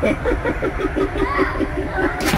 Ha ha ha ha ha!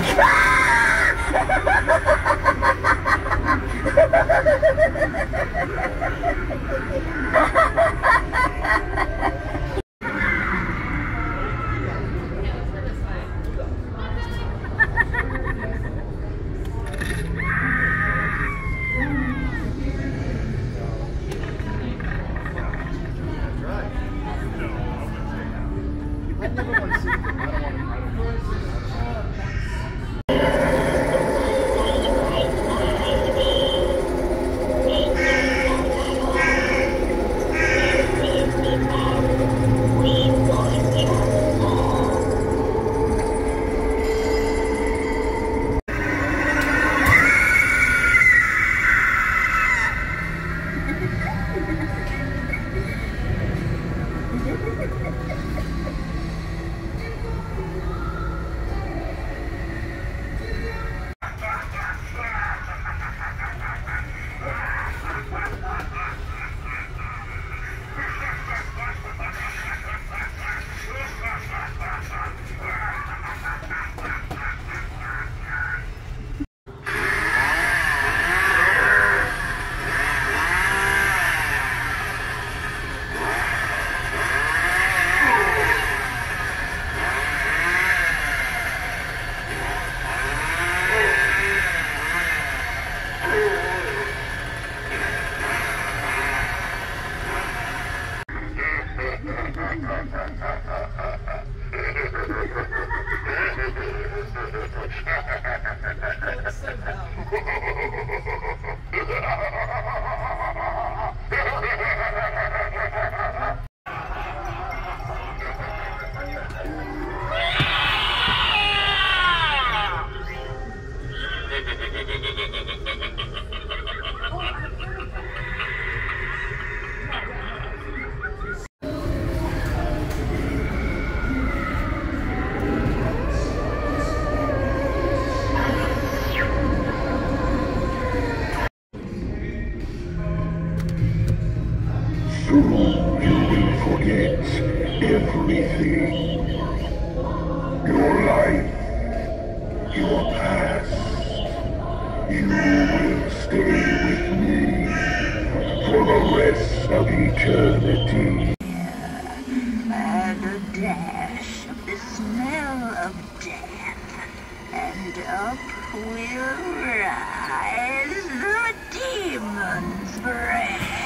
Soon you will forget everything. Your life, your past. You will stay with me for the rest of eternity. and a dash of the smell of death, and up will rise the demon's breath.